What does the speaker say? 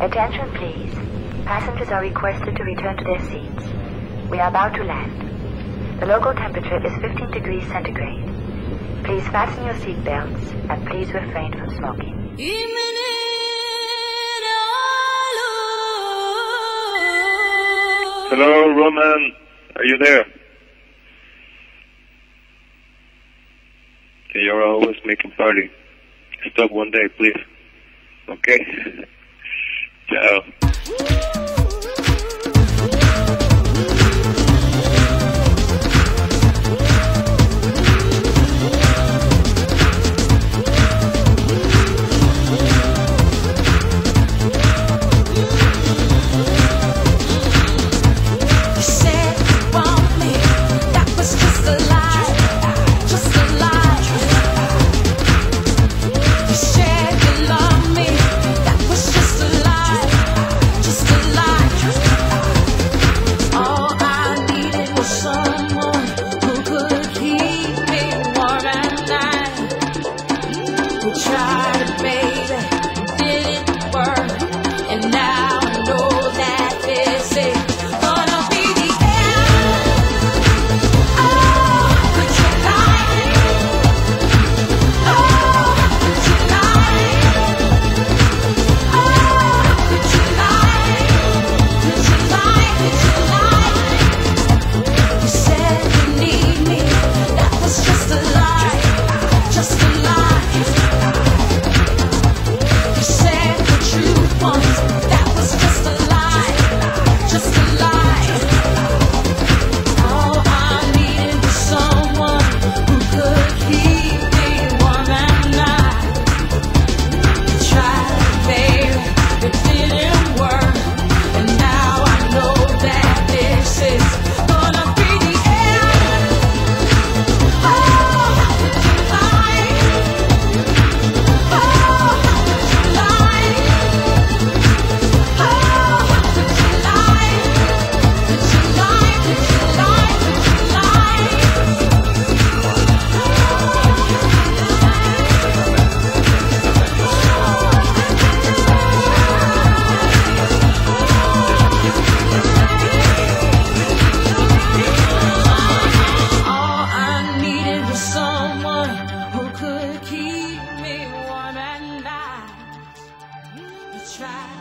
Attention please. Passengers are requested to return to their seats. We are about to land. The local temperature is 15 degrees centigrade. Please fasten your seatbelts and please refrain from smoking. Hello, Roman. Are you there? You're always making party. Stop one day, please. Okay? oh child. try.